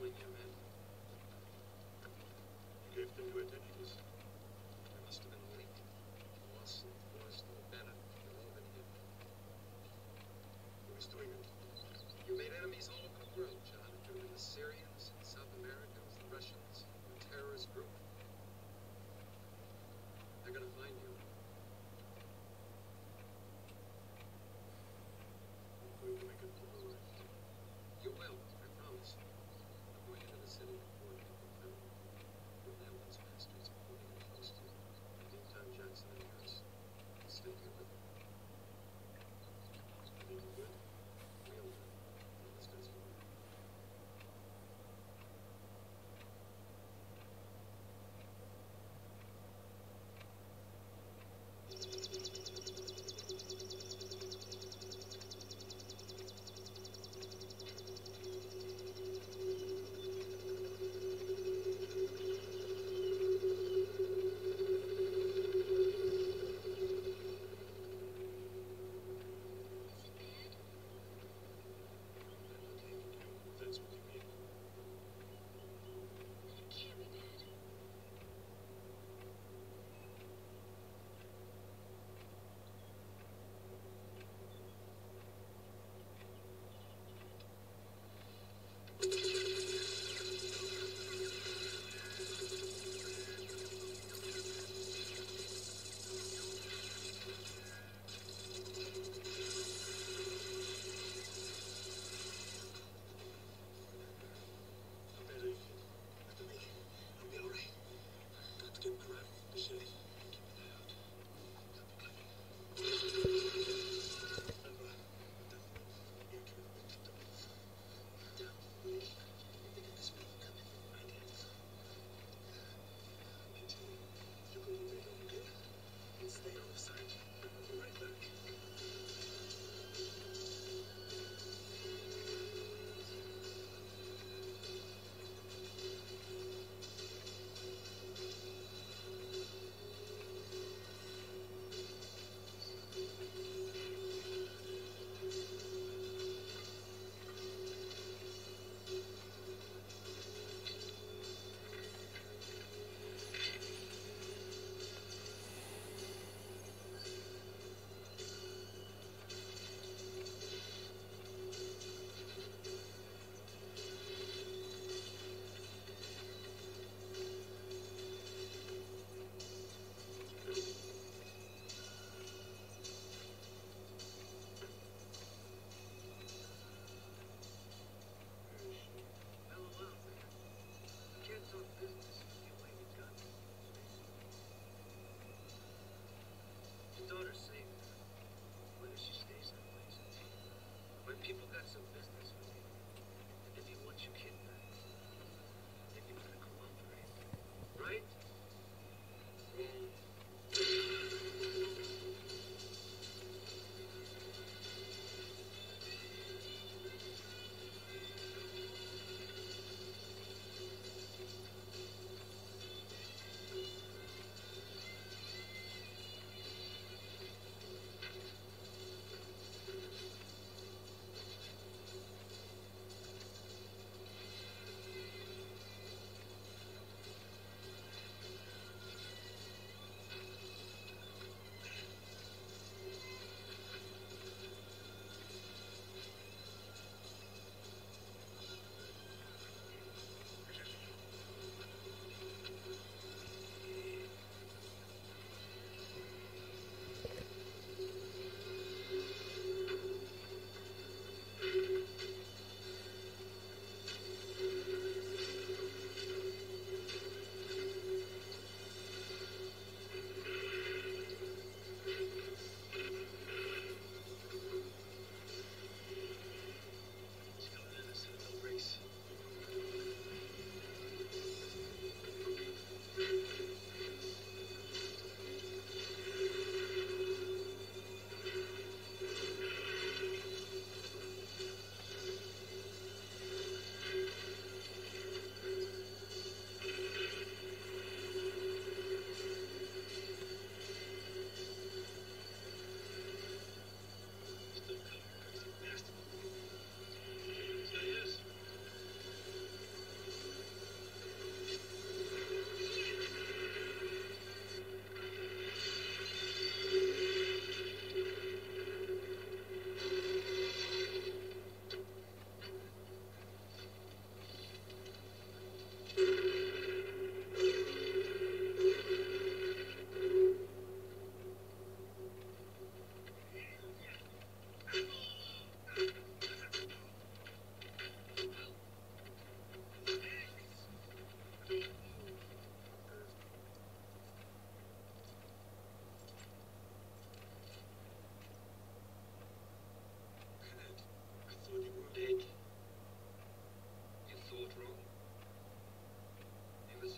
killing your men. You gave them to identities. There must have been a leak. Moss and Forrest and Bennett have all been hit. Who is doing it? You made enemies all over the world, John, including the Syrians, South Americans, the Russians, the terrorist group. They're gonna find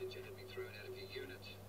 message enemy through an enemy unit.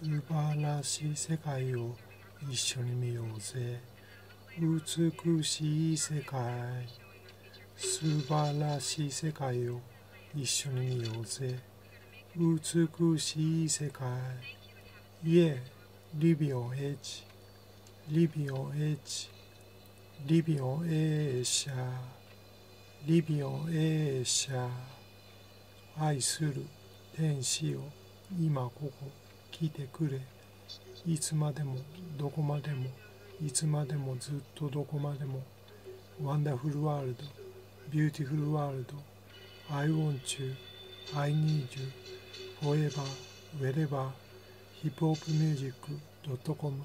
素晴らしい世界を一緒に見ようぜ。美しい世界素晴らしい世界を一緒に見ようぜ。美しい世界。いえリビオエッジ。リビオエッジ。リビオエーシャリビオエーシャ愛する天使よ。今ここ。来てくれ。いつまでもどこまでもいつまでもずっとどこまでもワンダフルワールドビューティフルワールド I want you I need you forever wherever hiphopmusic.com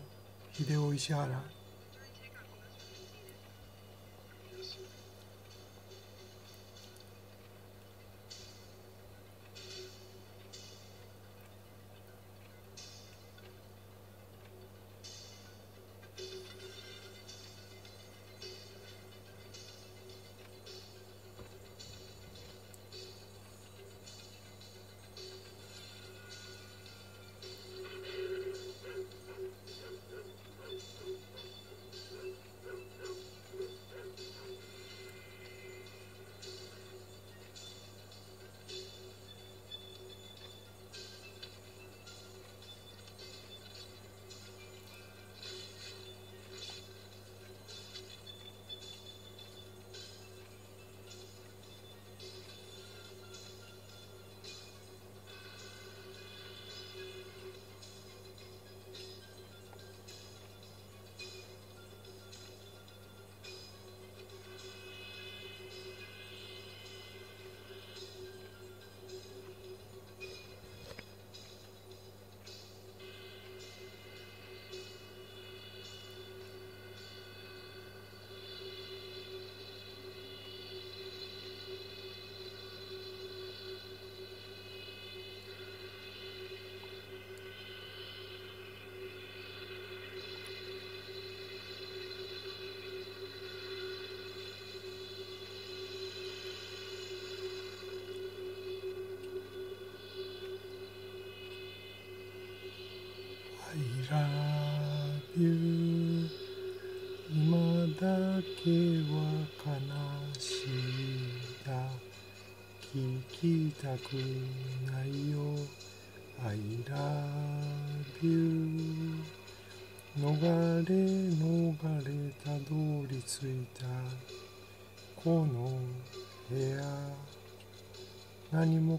秀夫石原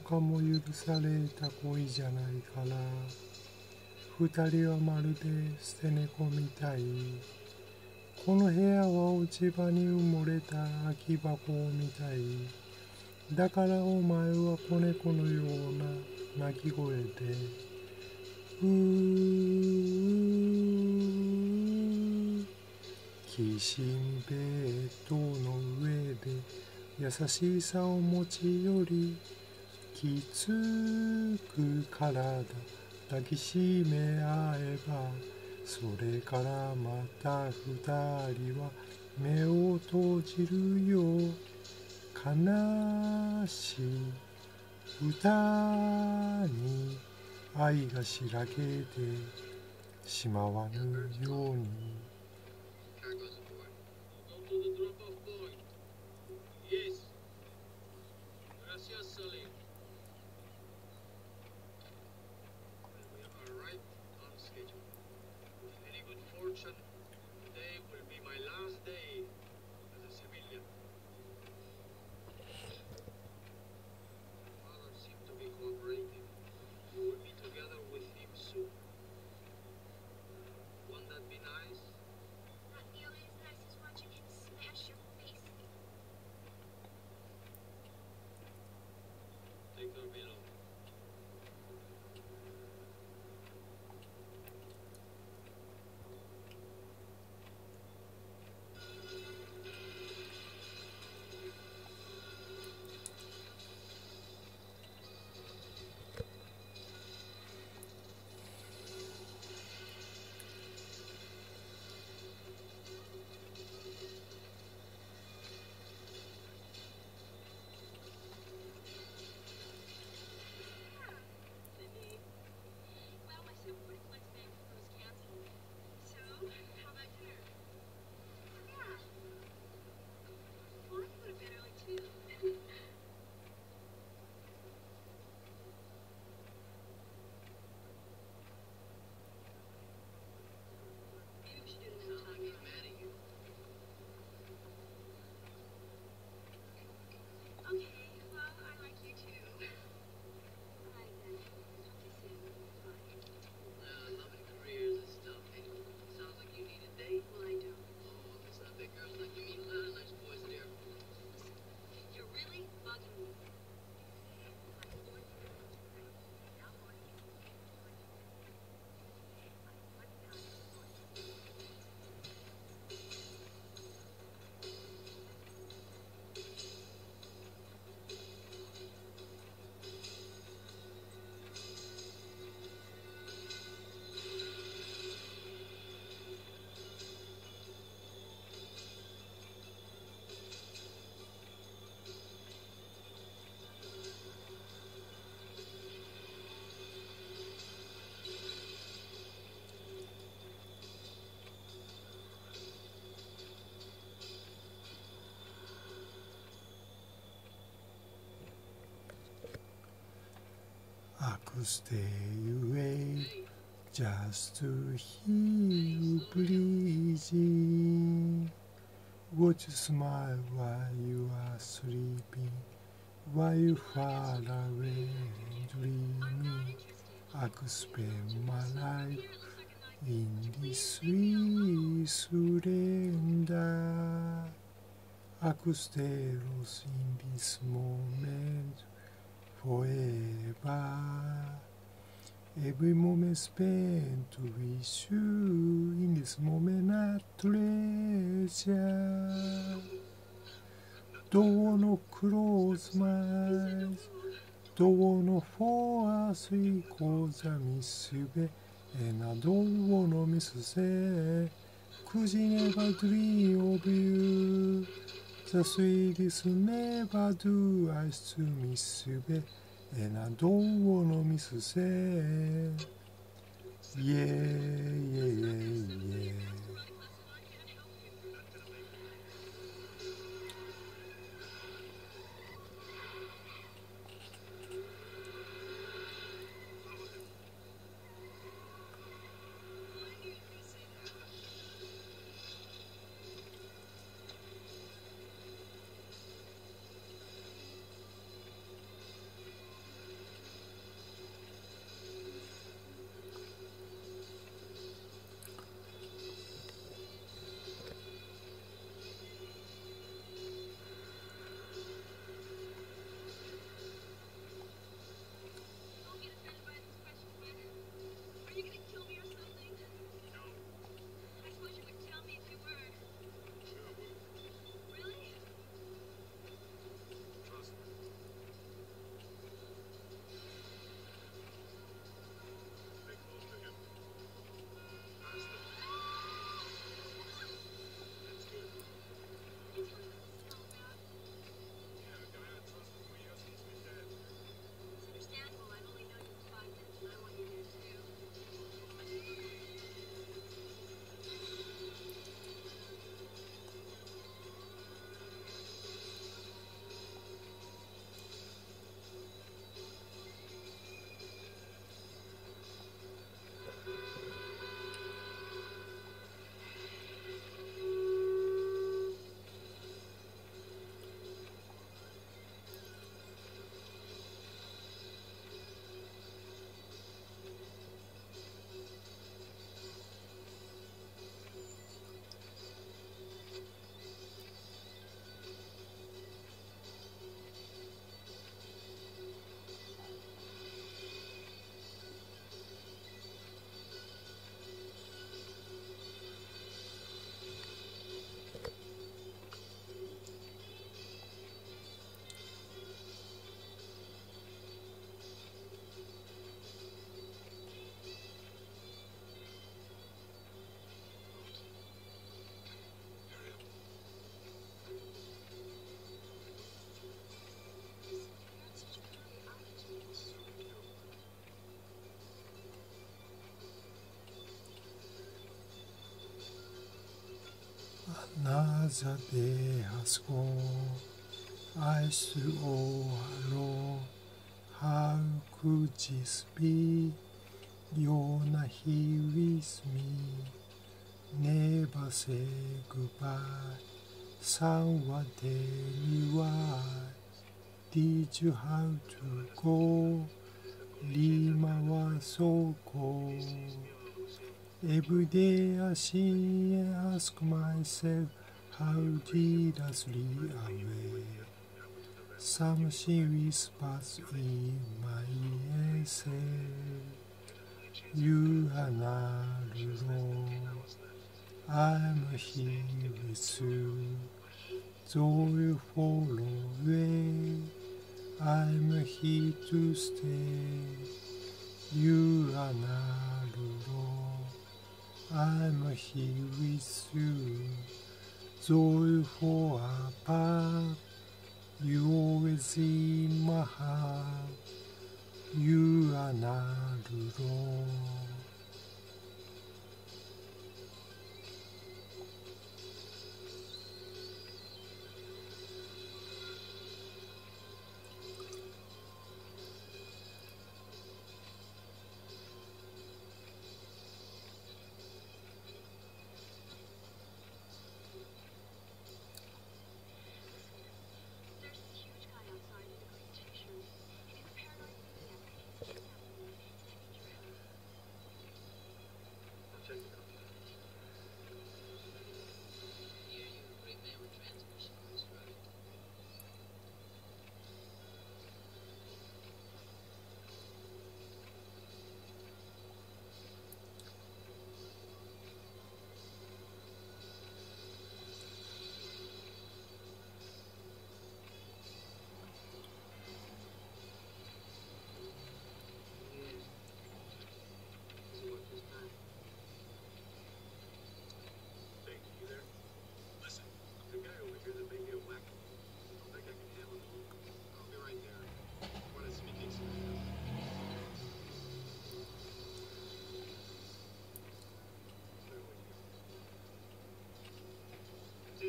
かも許された恋じゃないから二人はまるで捨て猫みたい。この部屋は落ち葉に埋もれた空き箱みたい。だからお前は子猫のような鳴き声で。うーキシンベッドの上で優しさを持ち寄りきつく体抱きしめ合えばそれからまた二人は目を閉じるよ悲しい歌に愛がしらけてしまわぬように。could stay away just to hear you breathing. Would you smile while you are sleeping, while you far away and dreaming? I could spend my life in this sweet surrender. I could stay lost in this moment. Forever. Every moment spent with you in this moment I treasure. Don't wanna close my eyes. Don't wanna fall asleep cause I miss you, babe. And I don't wanna miss you say Cause I never dream of you The sweetest never do I still miss you, babe. And I don't wanna miss you, say Yeah, yeah, yeah, yeah Another day has gone. I still all alone. How could this be? You're not here with me. Never say goodbye. Someone tell me why. Did you have to go? Lima was so cold. Every day I see and ask myself, how did I slip away? Something whispers in my ear say, you are not alone. I'm here with you. You fall away, I'm here to stay. You are not alone. I'm here with you. Fall apart, you always in my heart. You are not alone.「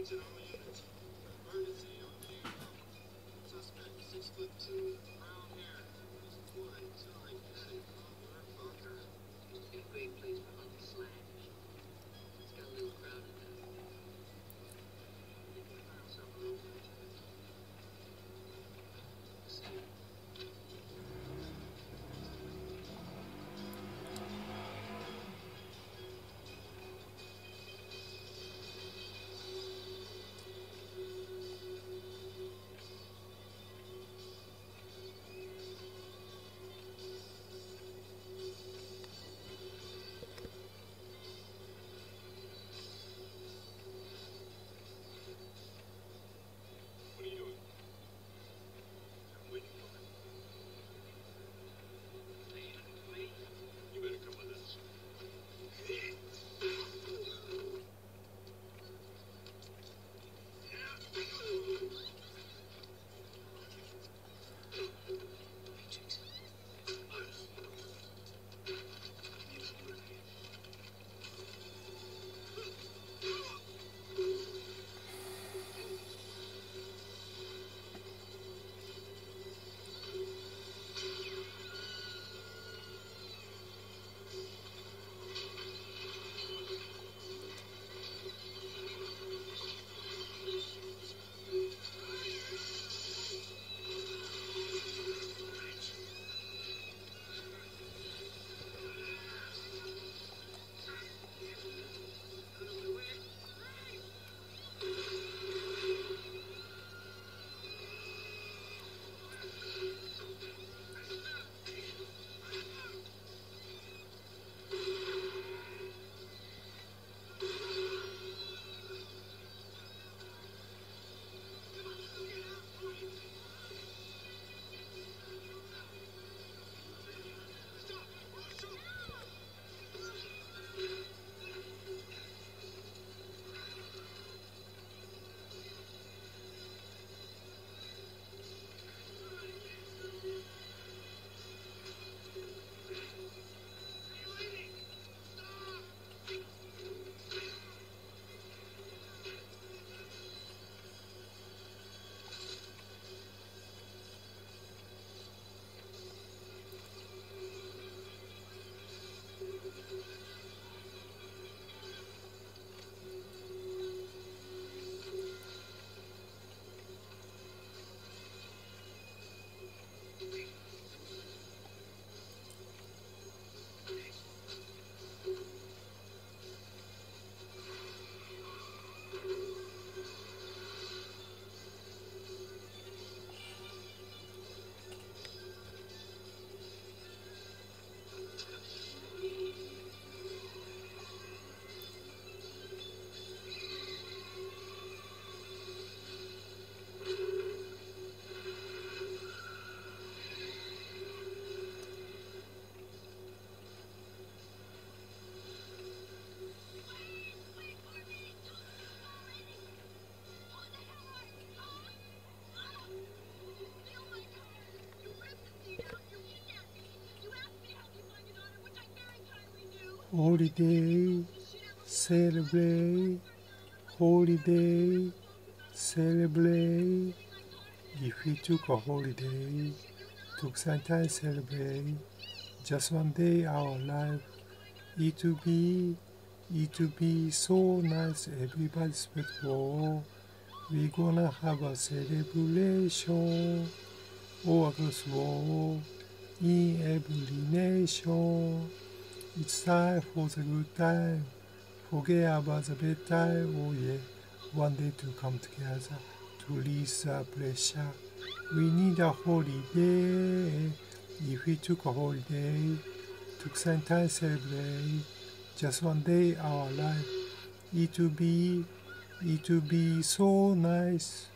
있잖아요. Holiday, celebrate, holiday, celebrate. If we took a holiday, took some time celebrate, just one day our life, it will be, it will be so nice, everybody spectacle. We gonna have a celebration all across the world, in every nation. It's time for the good time. Forget about the bad time. Oh yeah, one day to come together to release the pressure. We need a holiday. If we took a holiday, took some time celebrate, just one day our life, it will be, it will be so nice.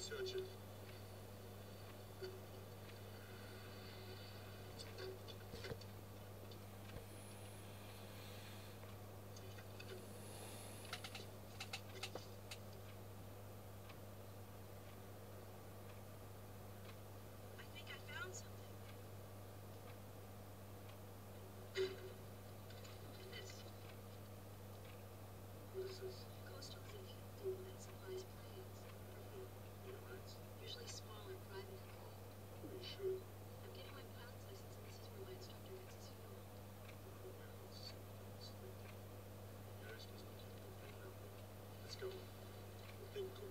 Search it.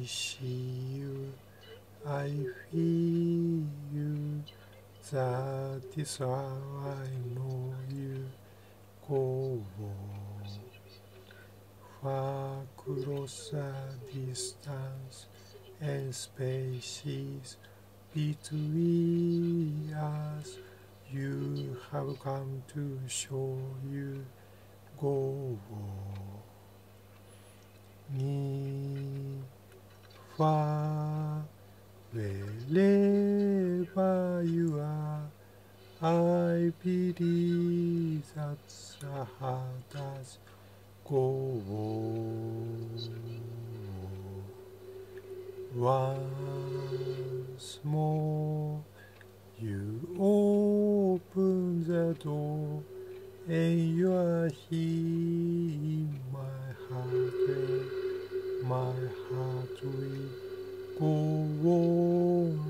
I see you, I feel you, that is how I know you. Go far across the distance and spaces between us. You have come to show you go. 你。Far wherever you are. I believe that the heart does go once more. You open the door and you are here in my heart. My heart will go on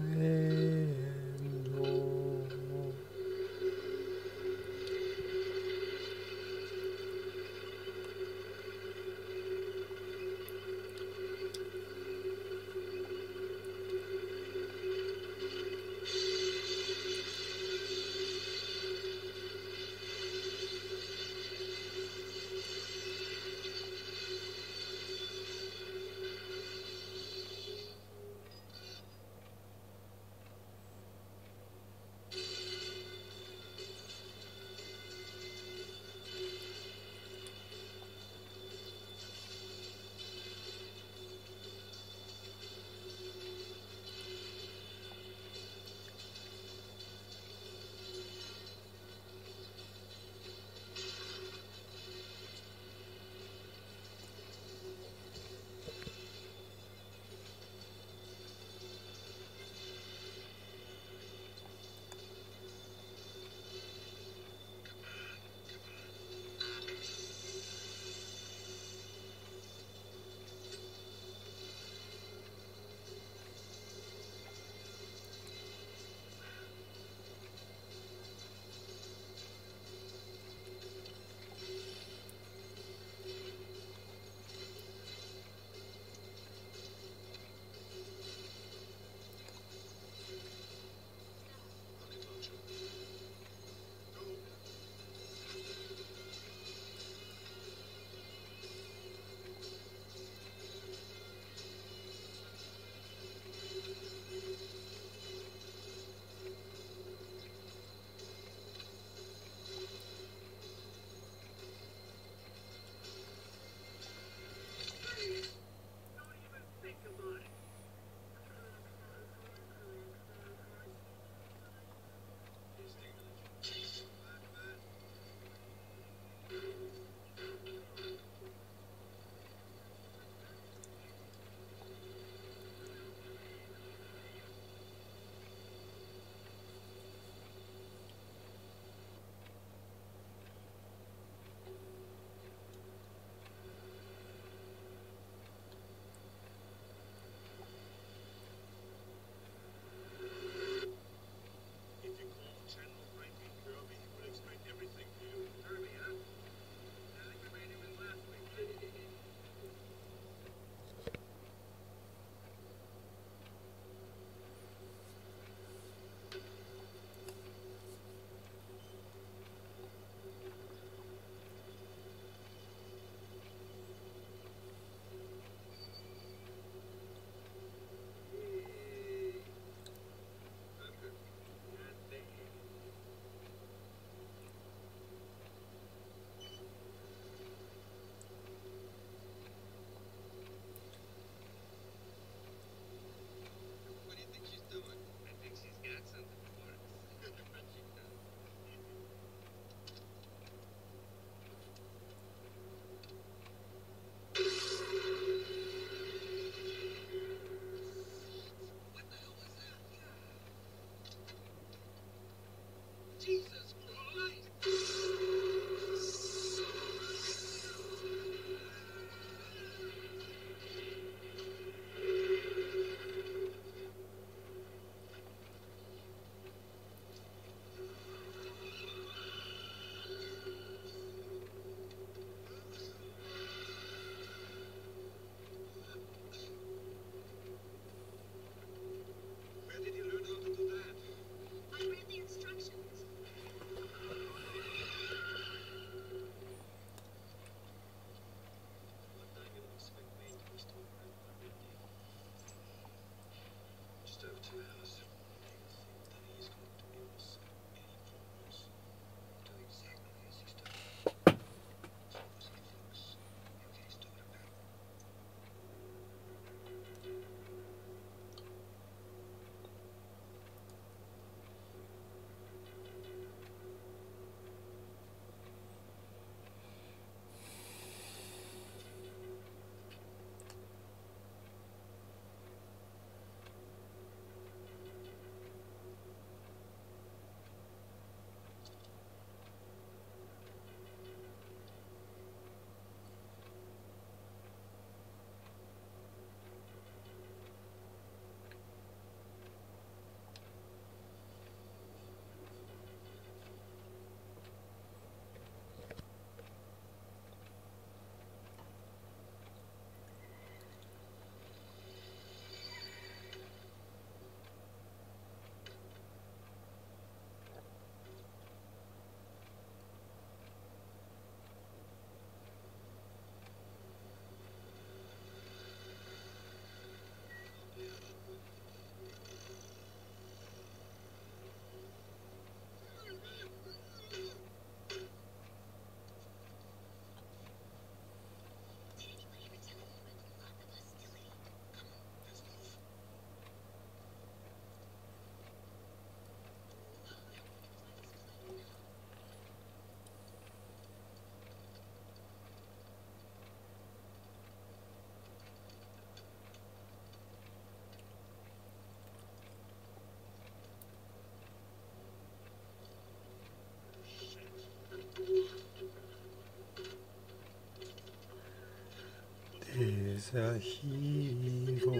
ざひいろ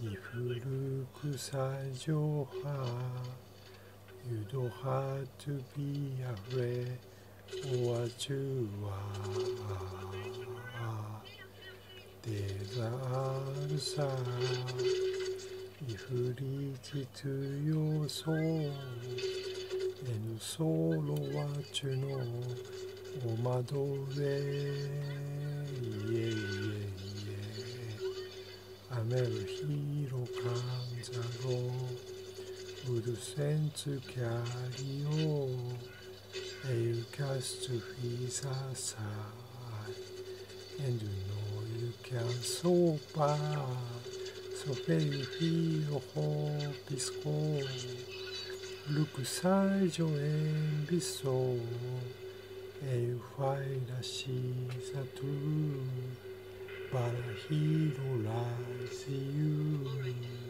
いふるくさじょはゆどはとびやれおわちゅわでざるさイフリじツよそうエヌソロワチュのおまどれ雨の日の感ざろうるせんつキャリオ You cast to his side and you know you can so far so far you feel hope is gone look side and be so and you find that she's a true but hero lies in you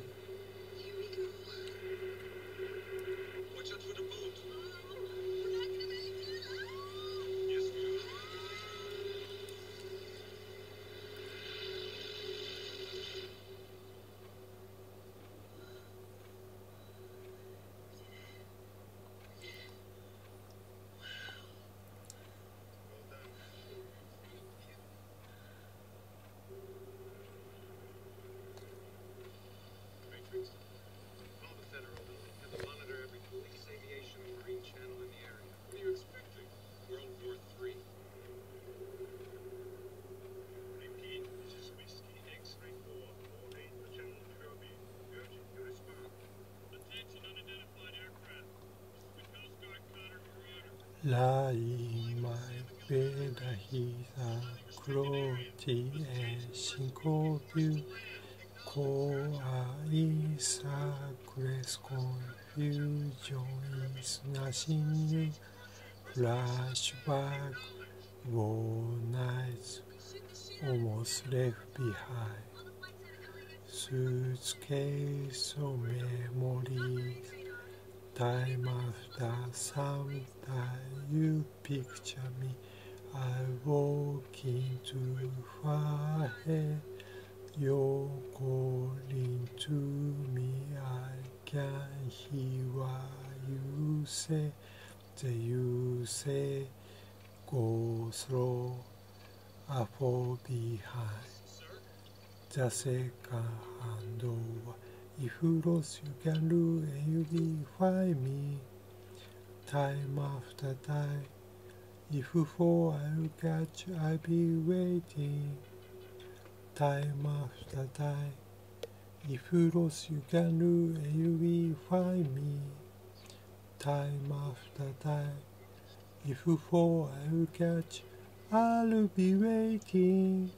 lying my bed, he's a crotty and syncope. Koai sacres confusion is nothing new. Flashback, war nights almost left behind. Suitcase of memories. Time after some time you picture me. I walk into far ahead. You're calling to me. I can hear what you say. Then you say Go slow I fall behind. The second hand over if you lost, you can do and you will find me. Time after time. If you fall, I'll catch you, I'll be waiting. Time after time. If you lost, you can do and you will find me. Time after time. If you fall, I'll catch you, I'll be waiting.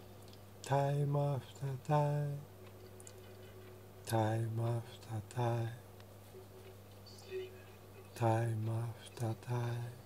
Time after time time after time, time after time.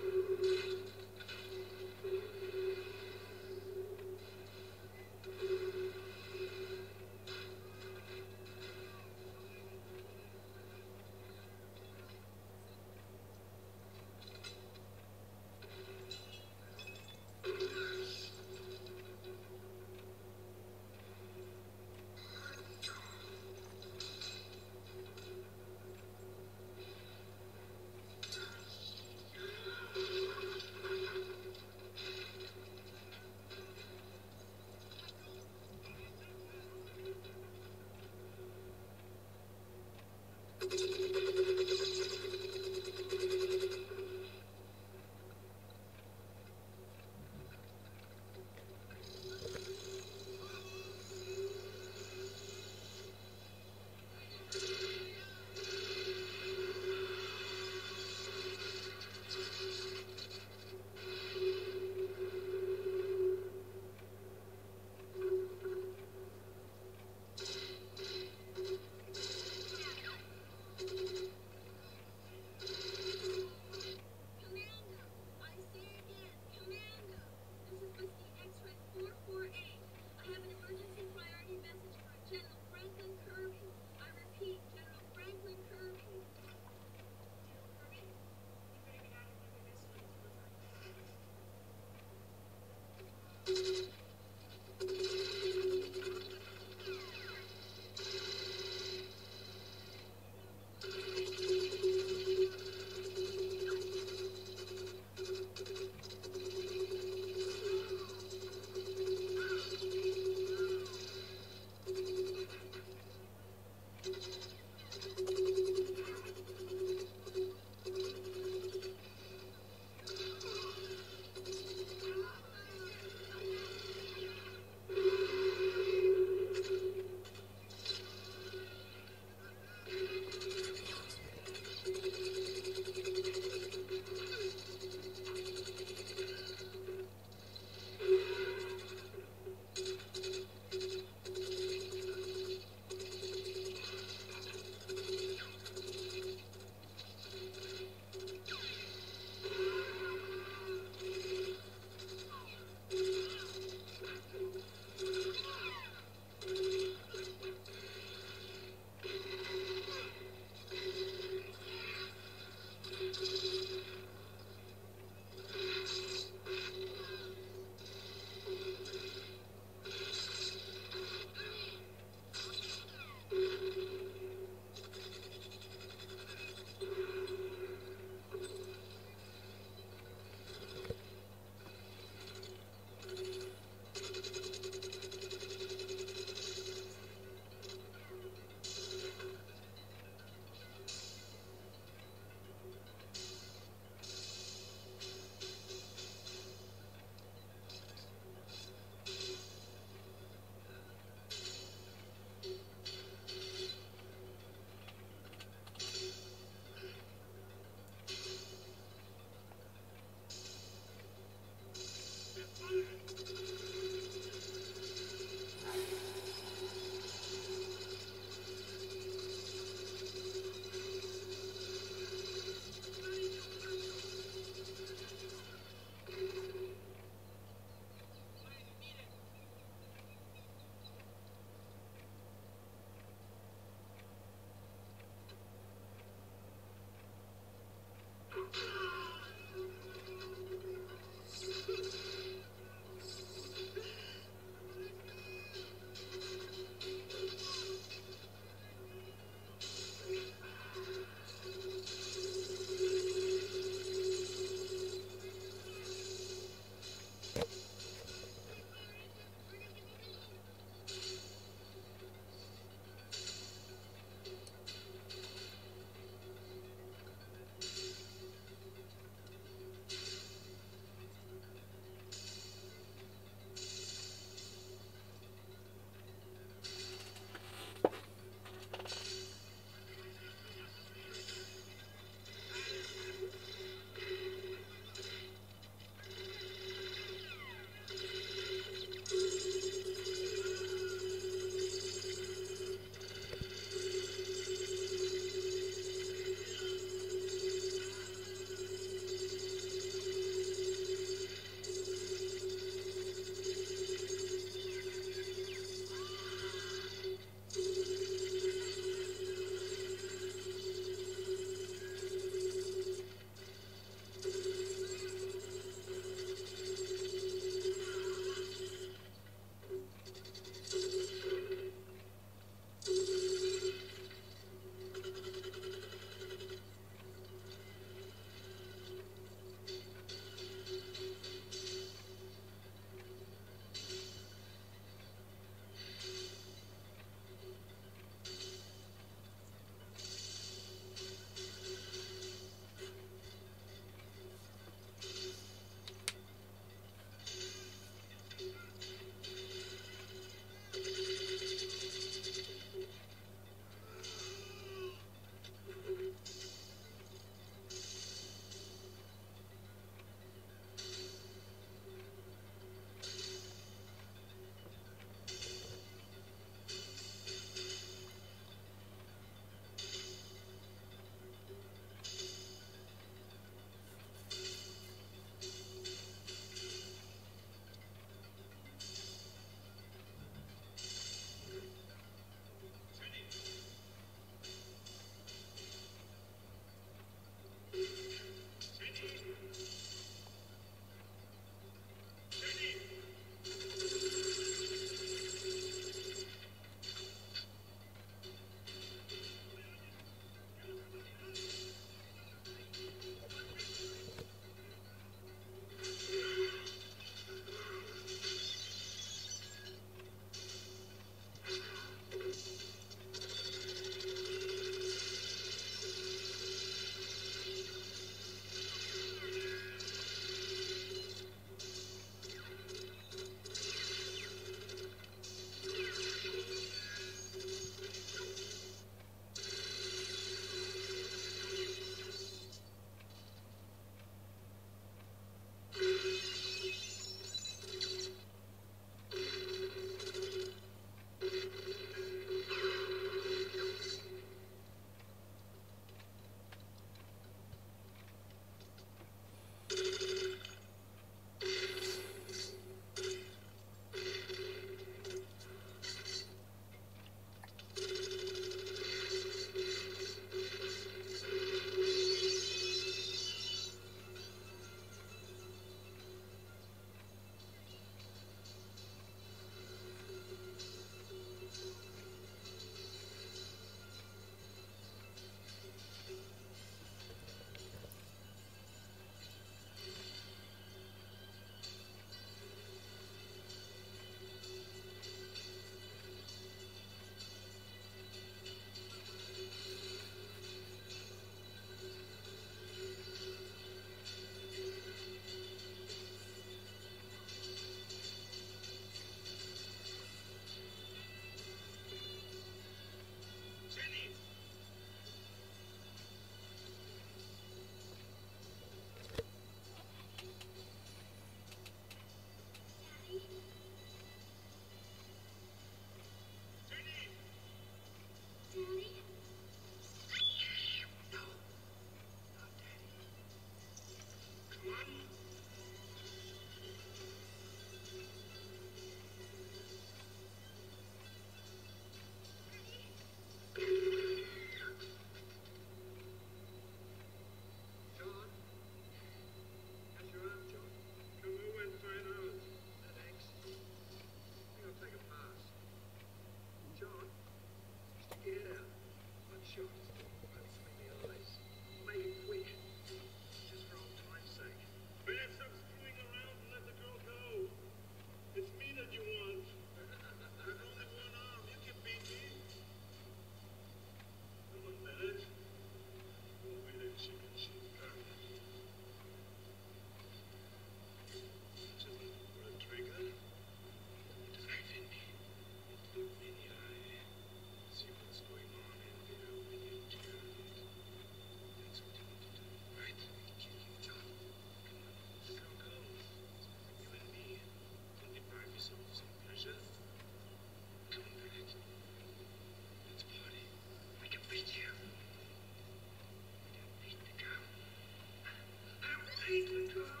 people to